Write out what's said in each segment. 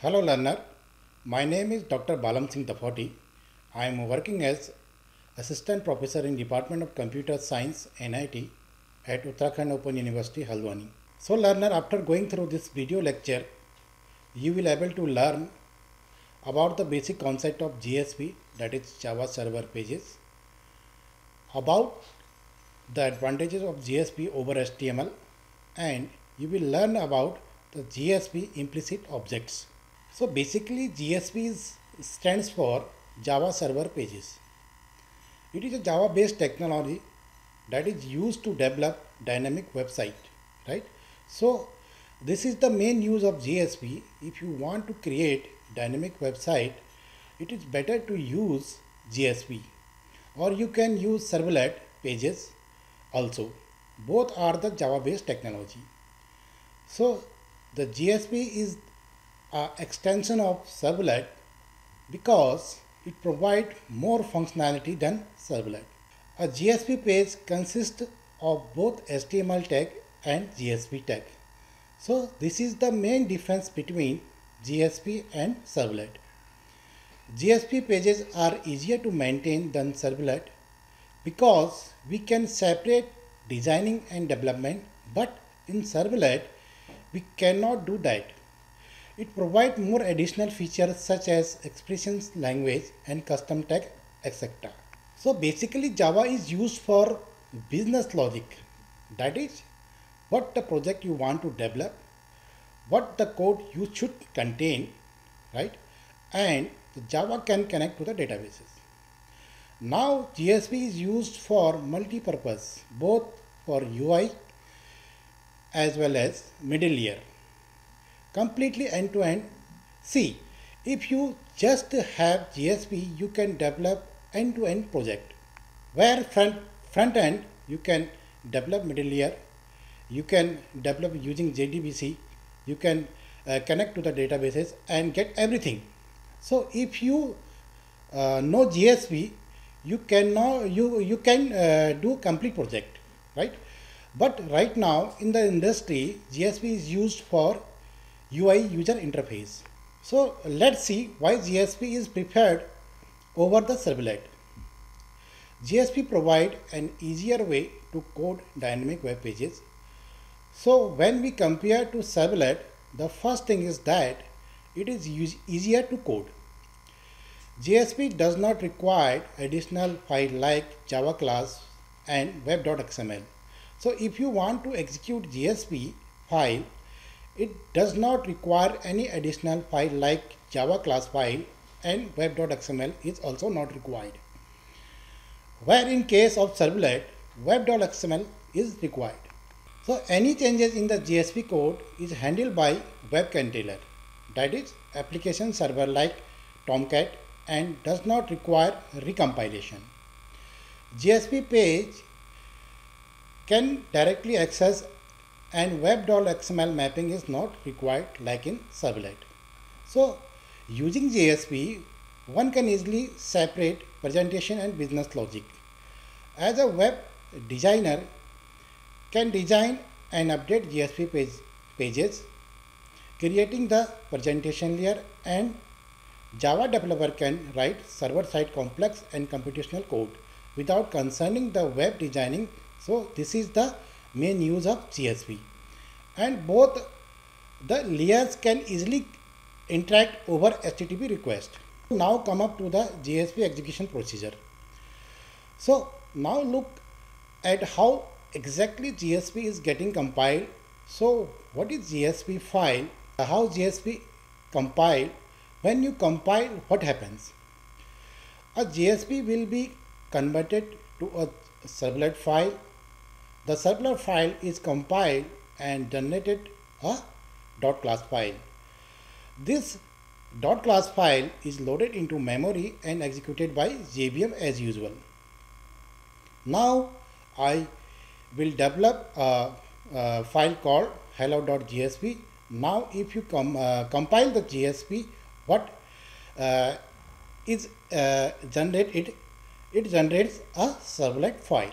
Hello learner, my name is Dr. Balam Singh Dafauti. I am working as Assistant Professor in Department of Computer Science NIT at Uttarakhand Open University Haldwani. So learner after going through this video lecture you will able to learn about the basic concept of JSP that is Java Server Pages about the advantages of JSP over HTML and you will learn about the JSP implicit objects. So basically is, stands for Java Server Pages. It is a Java based technology that is used to develop dynamic website, right? So this is the main use of JSP. If you want to create dynamic website, it is better to use JSP or you can use servlet pages also. Both are the Java based technology. So the JSP is a extension of servlet because it provides more functionality than servlet. A JSP page consists of both HTML tag and JSP tag. So this is the main difference between JSP and servlet. JSP pages are easier to maintain than servlet because we can separate designing and development but in servlet we cannot do that. It provides more additional features such as expressions language and custom tag etc. So basically Java is used for business logic that is what the project you want to develop, what the code you should contain, right? And Java can connect to the databases. Now JSP is used for multi-purpose, both for UI as well as middle layer. Completely end-to-end. See, if you just have JSP, you can develop end-to-end project. Where front front end you can develop middle layer you can develop using JDBC, you can uh, connect to the databases and get everything. So if you uh, know JSP, you can now you you can uh, do complete project, right? But right now in the industry, JSP is used for UI user interface. So let's see why JSP is preferred over the servlet. JSP provide an easier way to code dynamic web pages so when we compare to servlet, the first thing is that it is easier to code. JSP does not require additional file like Java class and web.xml. So if you want to execute JSP file, it does not require any additional file like Java class file and web.xml is also not required. Where in case of servlet, web.xml is required. So any changes in the JSP code is handled by web container that is application server like Tomcat and does not require recompilation. JSP page can directly access and web.xml XML mapping is not required like in servlet. So using JSP one can easily separate presentation and business logic. As a web designer can design and update JSP page, pages, creating the presentation layer and Java developer can write server-side complex and computational code without concerning the web designing. So this is the main use of JSP. And both the layers can easily interact over HTTP request. Now come up to the JSP execution procedure. So now look at how exactly JSP is getting compiled. So what is JSP file? How JSP compile? When you compile, what happens? A JSP will be converted to a servlet file. The servlet file is compiled and generated a dot class file. This dot class file is loaded into memory and executed by JVM as usual. Now I will develop a, a file called hello.jsp. Now if you com, uh, compile the JSP, what uh, is uh, generated, it generates a servlet file.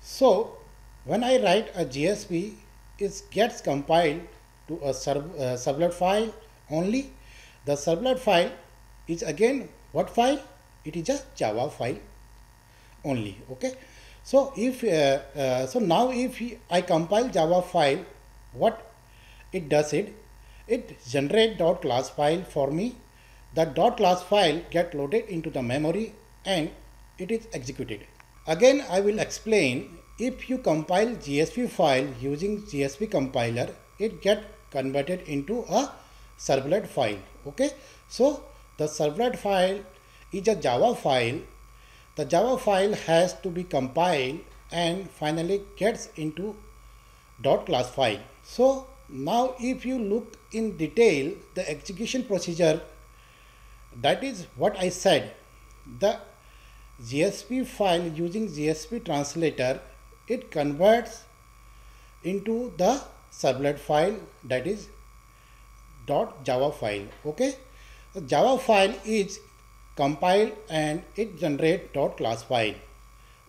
So when I write a JSP, it gets compiled to a uh, servlet file only The servlet file is again what file? It is a Java file only. Okay. So if uh, uh, so now if I compile Java file, what it does it? It generate dot class file for me. That dot class file get loaded into the memory and it is executed. Again I will explain if you compile JSP file using JSP compiler, it get converted into a servlet file. Okay. So the servlet file is a Java file. The Java file has to be compiled and finally gets into dot class file. So now if you look in detail the execution procedure that is what I said the JSP file using JSP translator it converts into the servlet file that is dot java file okay? The java file is compiled and it generates dot class file.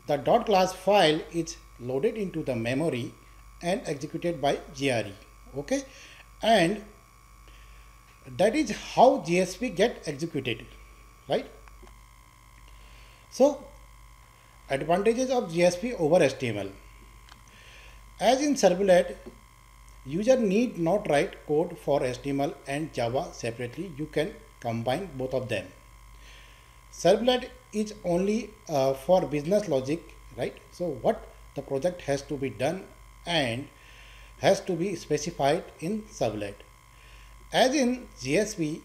The dot class file is loaded into the memory and executed by JRE okay? And that is how JSP get executed right? So advantages of JSP over HTML as in servlet user need not write code for HTML and Java separately you can combine both of them servlet is only uh, for business logic right so what the project has to be done and has to be specified in servlet. As in JSP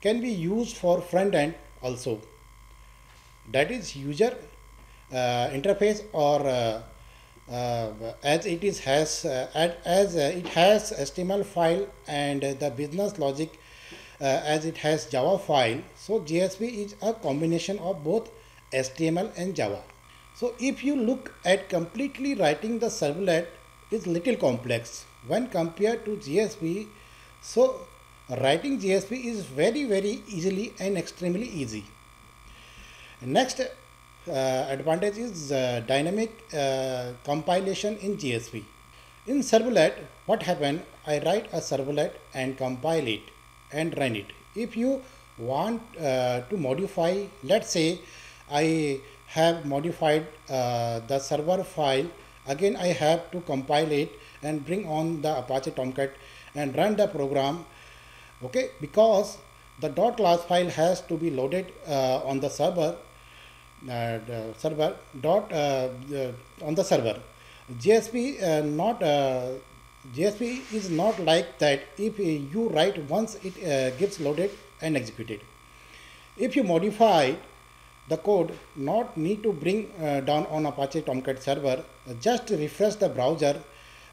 can be used for front end also. That is user interface or uh, uh, as it is has uh, as uh, it has HTML file and the business logic uh, as it has Java file. So JSP is a combination of both HTML and Java. So if you look at completely writing the servlet is little complex when compared to JSP. So writing JSP is very very easily and extremely easy. Next uh, advantage is uh, dynamic uh, compilation in JSP. In servlet, what happen? I write a servlet and compile it and run it. If you want uh, to modify, let's say I have modified uh, the server file again I have to compile it and bring on the Apache Tomcat and run the program okay because the dot class file has to be loaded uh, on the server uh, server dot uh, on the server JSP uh, not uh, JSP is not like that if you write once it uh, gets loaded and executed if you modify the code not need to bring uh, down on Apache Tomcat server, just refresh the browser,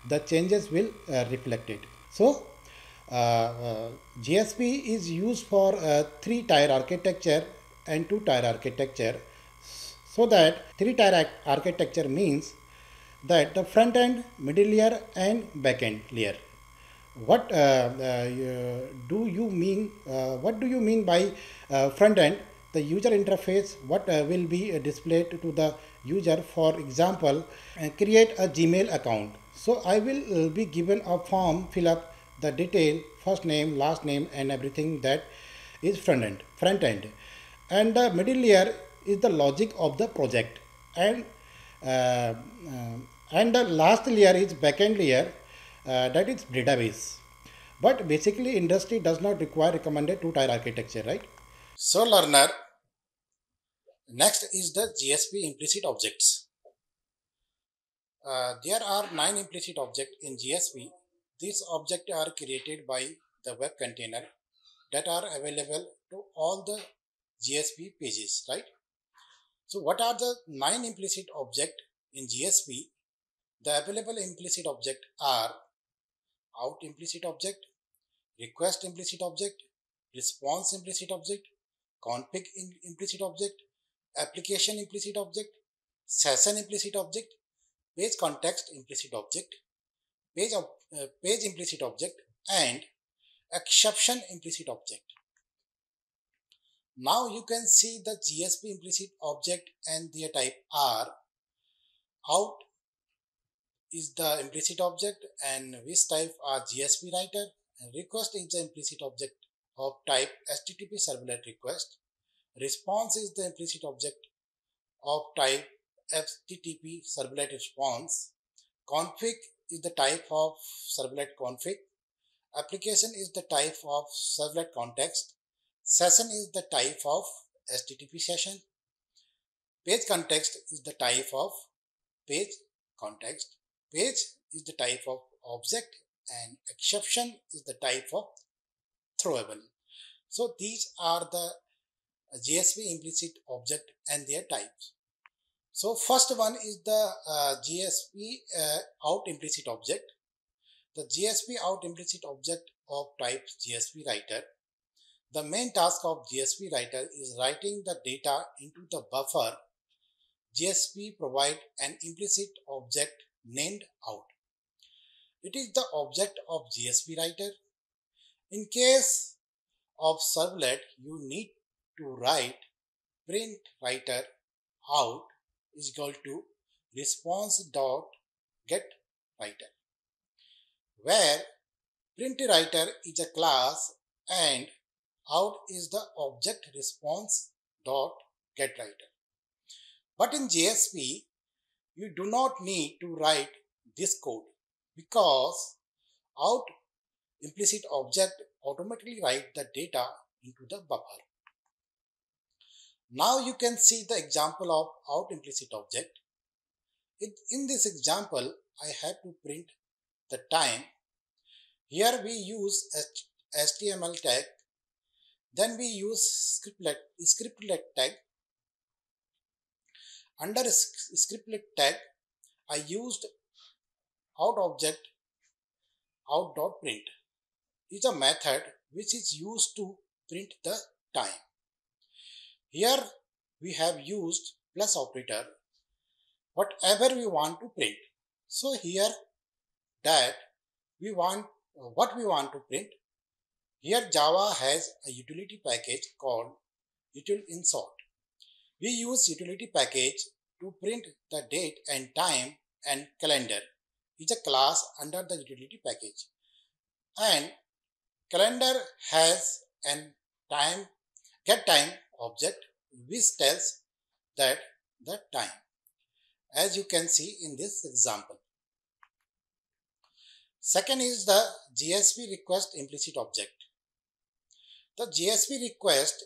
the changes will uh, reflect it. So, uh, uh JSP is used for uh, three tier architecture and two tier architecture. So that three tier architecture means that the front end, middle layer and back end layer. What uh, do you mean? what do you mean by front end? the user interface what uh, will be uh, displayed to the user for example uh, create a gmail account so i will uh, be given a form fill up the detail first name last name and everything that is front end front end and the middle layer is the logic of the project and uh, uh, and the last layer is backend layer that is database but basically industry does not require recommended two tier architecture right so learner Next is the JSP implicit objects. Uh, there are nine implicit objects in JSP. These objects are created by the web container that are available to all the JSP pages, right? So what are the nine implicit objects in JSP? The available implicit object are out implicit object, request implicit object, response implicit object, config implicit object, application implicit object, session implicit object, page context implicit object, page, uh, page implicit object and exception implicit object. Now you can see the JSP implicit object and their type are out is the implicit object and which type are JSP writer and request is the implicit object of type HTTP servlet request. Response is the implicit object of type HTTP servlet response. Config is the type of servlet config. Application is the type of servlet context. Session is the type of HTTP session. Page context is the type of page context. Page is the type of object and exception is the type of throwable. So these are the JSP implicit object and their types. So first one is the uh, JSP uh, out implicit object. The JSP out implicit object of type JSP writer. The main task of JSP writer is writing the data into the buffer. JSP provide an implicit object named out. It is the object of JSP writer. In case of servlet, you need to write print writer out is equal to response dot get writer where print writer is a class and out is the object response dot get writer but in JSP you do not need to write this code because out implicit object automatically write the data into the buffer. Now you can see the example of out implicit object. In, this example, I have to print the time. Here we use HTML tag. Then we use scriptlet, scriptlet tag. Under scriptlet tag, I used out object out dot print is a method which is used to print the time. Here we have used plus operator whatever we want to print. So here that we want what we want to print. Here Java has a utility package called util insert. We use utility package to print the date and time and calendar is a class under the utility package. And calendar has an time get time object which tells that the time as you can see in this example. Second is the JSP request implicit object. The JSP request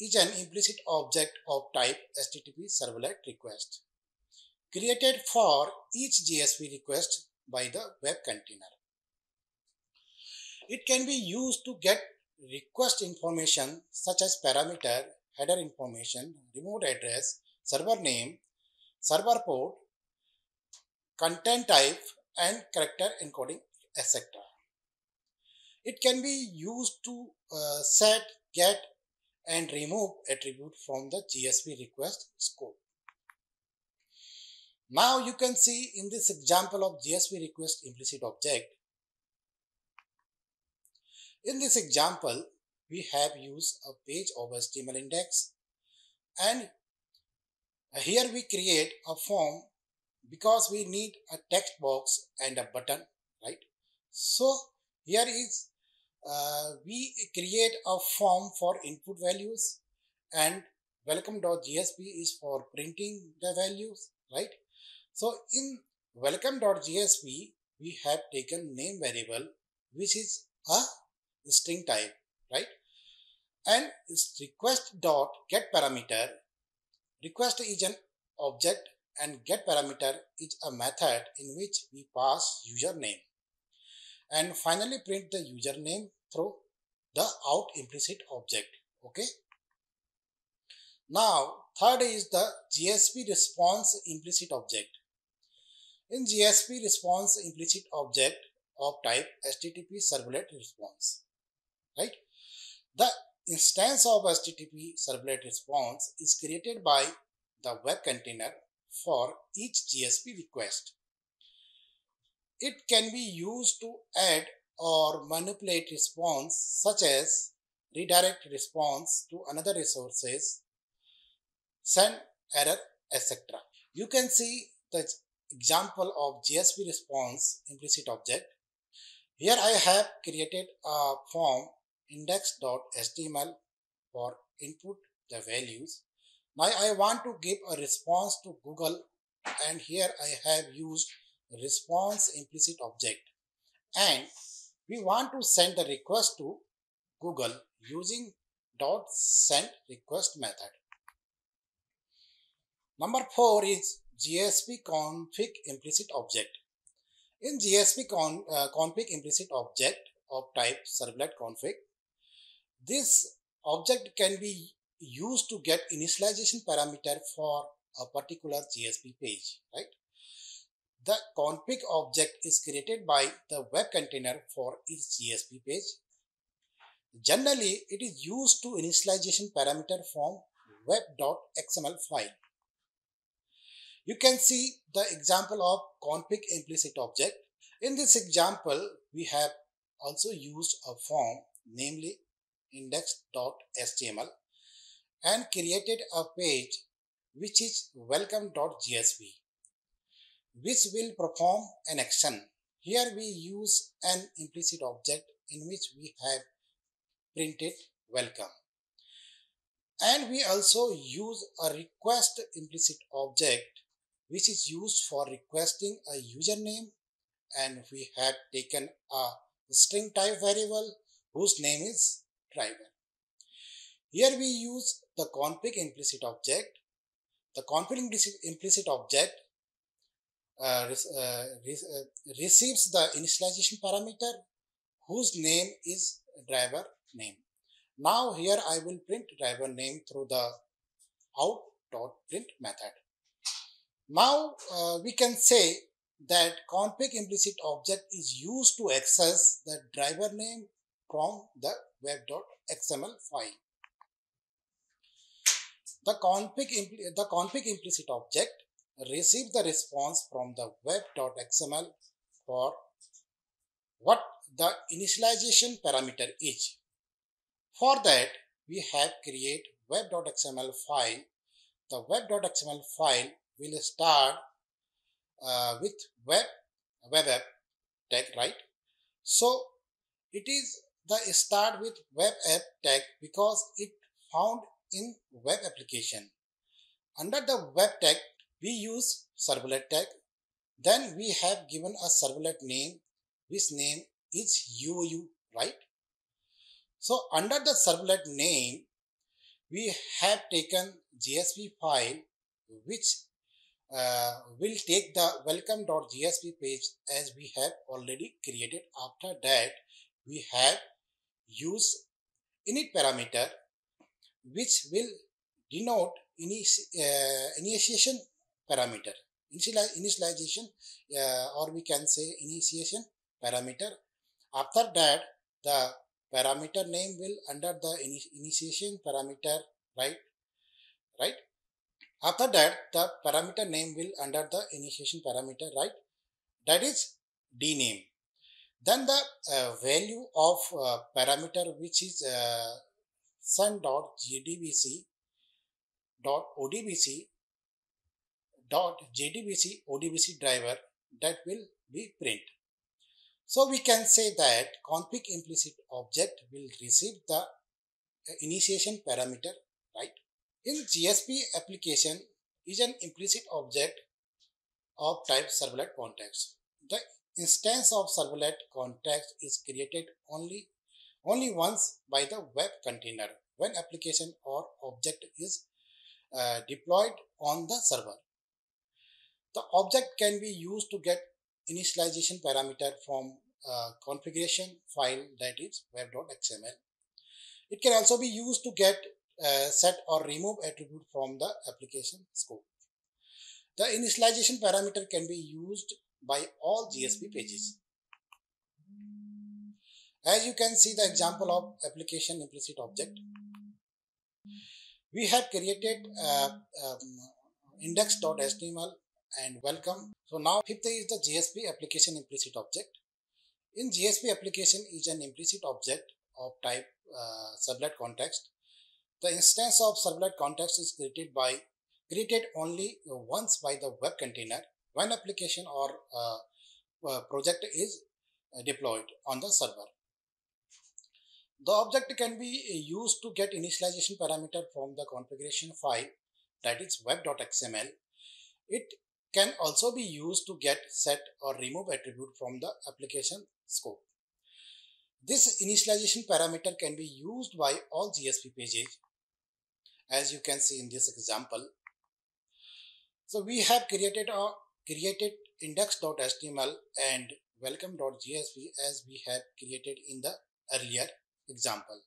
is an implicit object of type HTTP servlet request created for each JSP request by the web container. It can be used to get request information such as parameter, header information, remote address, server name, server port, content type and character encoding etc. It can be used to uh, set, get and remove attribute from the JSP request scope. Now you can see in this example of JSP request implicit object. In this example, we have used a page of HTML index and here we create a form because we need a text box and a button, right? So here is uh, we create a form for input values and welcome.jsp is for printing the values, right? So in welcome.jsp, we have taken name variable, which is a string type, right? And request dot get parameter. Request is an object and get parameter is a method in which we pass username. And finally print the username through the out implicit object. Okay. Now, third is the JSP response implicit object. In JSP response implicit object of type HTTP servlet response, right? The instance of HTTP servlet response is created by the web container for each JSP request. It can be used to add or manipulate response such as redirect response to another resources, send error, etc. You can see the example of JSP response implicit object. Here I have created a form index.html for input the values. Now I want to give a response to Google and here I have used response implicit object and we want to send a request to Google using dot send request method. Number four is JSP config implicit object. In JSP con, uh, config implicit object of type servlet config, this object can be used to get initialization parameter for a particular JSP page, right? The config object is created by the web container for each JSP page. Generally, it is used to initialization parameter from web.xml file. You can see the example of config implicit object. In this example, we have also used a form, namely index.html and created a page which is welcome.jsp which will perform an action. Here we use an implicit object in which we have printed welcome. And we also use a request implicit object which is used for requesting a username and we have taken a string type variable whose name is driver. Here we use the config implicit object. The config implicit object Uh, uh, uh, receives the initialization parameter whose name is driver name. Now here I will print driver name through the out.print method. Now uh, we can say that config implicit object is used to access the driver name from the web.xml file. The config, the config implicit object receives the response from the web.xml for what the initialization parameter is. For that, we have create web.xml file. The web.xml file will start uh, with web web app tag, right? So it is the start with web app tag because it found in web application. Under the web tag, we use servlet tag. Then we have given a servlet name, which name is UU, right? So under the servlet name, we have taken JSP file, which uh, will take the welcome.jsp page as we have already created. After that, we have used init parameter which will denote uh, initiation parameter. Initialization uh, or we can say initiation parameter. After that the parameter name will under the initiation parameter right? Right? After that the parameter name will under the initiation parameter right? That is d name then the uh, value of uh, parameter which is uh, sun.jdbc dot odbc dot jdbc odbc driver that will be print. So we can say that config implicit object will receive the uh, initiation parameter, right? In JSP application is an implicit object of type servlet context. The instance of servlet context is created only only once by the web container when application or object is uh, deployed on the server. The object can be used to get initialization parameter from a configuration file that is web.xml. It can also be used to get uh, set or remove attribute from the application scope. The initialization parameter can be used by all JSP pages. As you can see the example of application implicit object. We have created uh, um, index.html and welcome. So now fifth is the JSP application implicit object. In JSP application is an implicit object of type uh, context. The instance of servlet context is created by created only once by the web container when application or uh, uh project is deployed on the server. The object can be used to get initialization parameter from the configuration file that is web.xml. It can also be used to get set or remove attribute from the application scope. This initialization parameter can be used by all JSP pages as you can see in this example. So we have created a created index.html and welcome.jsp as we have created in the earlier example.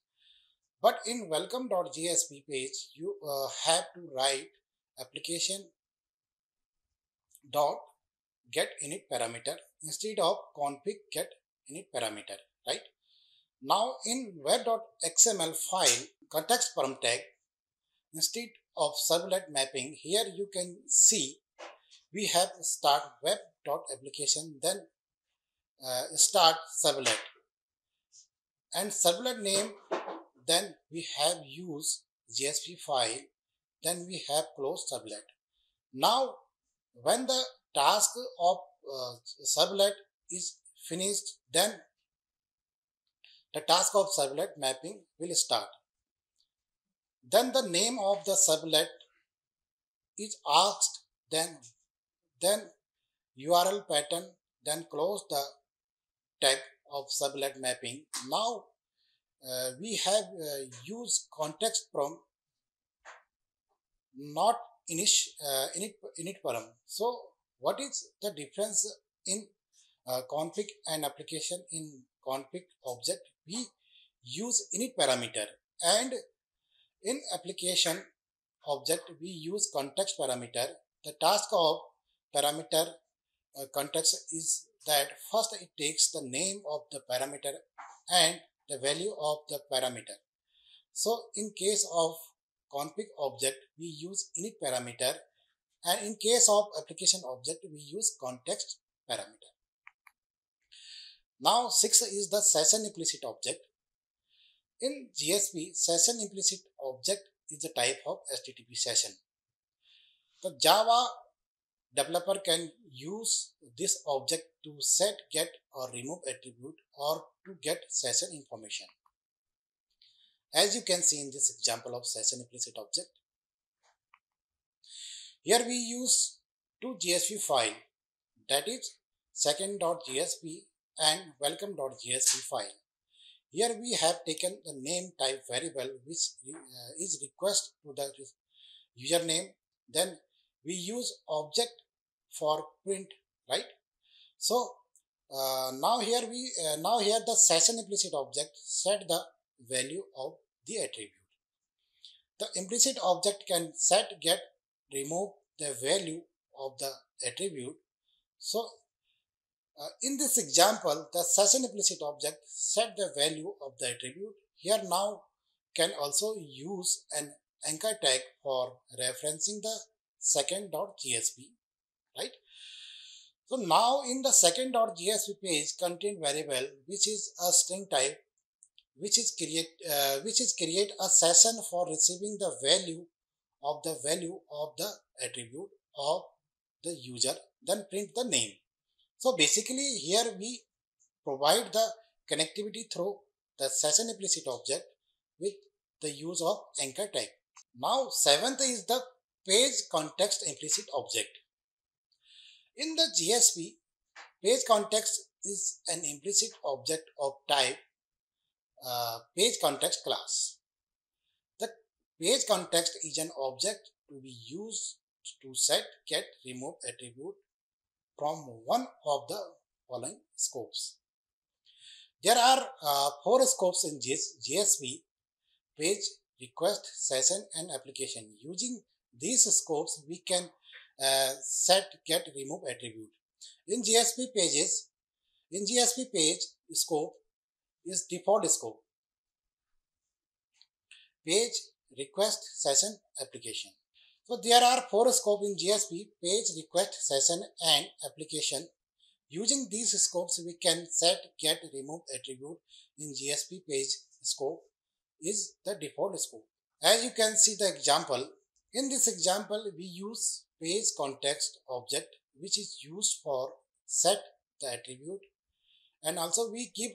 But in welcome.jsp page, you uh, have to write application dot get init parameter instead of config get init parameter, right? Now in web.xml file context param tag, instead of servlet mapping, here you can see we have start web.application then uh, start servlet and servlet name then we have use JSP file then we have close servlet. Now when the task of uh, servlet is finished then the task of servlet mapping will start. Then the name of the servlet is asked then then URL pattern then close the tag of servlet mapping. Now uh, we have uh, used context from not init, uh, init, init param. So what is the difference in uh, config and application in config object? We use init parameter and in application object we use context parameter. The task of parameter uh, context is that first it takes the name of the parameter and the value of the parameter. So in case of config object, we use init parameter and in case of application object, we use context parameter. Now 6 is the session implicit object. In JSP, session implicit object is the type of HTTP session. The Java developer can use this object to set, get or remove attribute or to get session information. As you can see in this example of session implicit object, here we use two JSP file that is second.jsp and welcome.jsp file. Here we have taken the name type variable which uh, is request to the username then we use object for print right so uh, now here we uh, now here the session implicit object set the value of the attribute. The implicit object can set get remove the value of the attribute. So uh, in this example the session implicit object set the value of the attribute. Here now can also use an anchor tag for referencing the second.jsp right? So now in the second.jsp page content variable, which is a string type, which is create uh, which is create a session for receiving the value of the value of the attribute of the user, then print the name. So basically here we provide the connectivity through the session implicit object with the use of anchor tag. Now seventh is the page context implicit object. In the JSP, page context is an implicit object of type uh, page context class. The page context is an object to be used to set, get, remove attribute from one of the following scopes. There are uh, four scopes in JSP, page, request, session and application. Using these scopes, we can uh, set get remove attribute. In JSP pages, in JSP page scope is default scope. Page, request, session, application. So there are four scopes in JSP, page, request, session and application. Using these scopes, we can set, get, remove attribute in JSP page scope is the default scope. As you can see the example, in this example, we use page context object which is used for set the attribute and also we give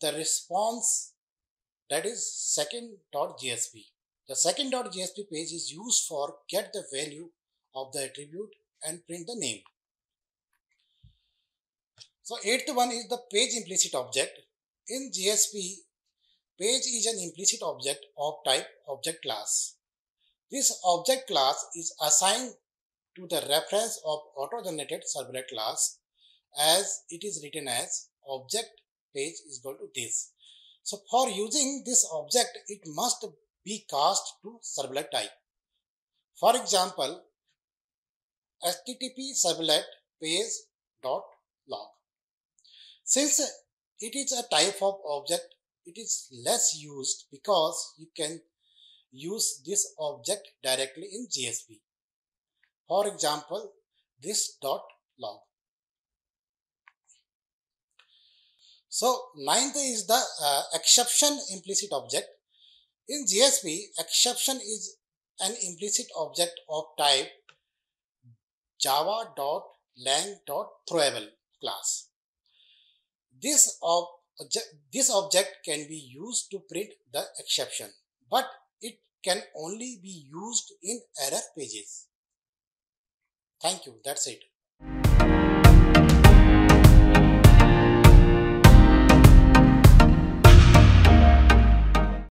the response that is second.jsp. The second.jsp page is used for get the value of the attribute and print the name. So eighth one is the page implicit object. In JSP, page is an implicit object of type object class. This object class is assigned to the reference of auto-generated servlet class as it is written as object page is equal to this. So for using this object, it must be cast to servlet type. For example, http servlet page dot log. Since it is a type of object, it is less used because you can use this object directly in JSP. For example, this dot log. So ninth is the uh, exception implicit object. In JSP, exception is an implicit object of type java.lang.throwable class. This, ob this object can be used to print the exception, but it can only be used in error pages. Thank you. That's it.